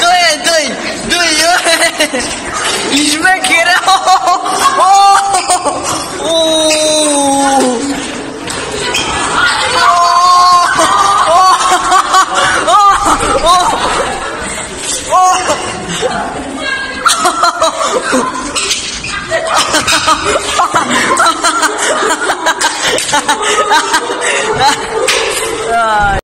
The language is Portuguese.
对对对对，你是不是给的？哦哦。Ha ha ha ha! God.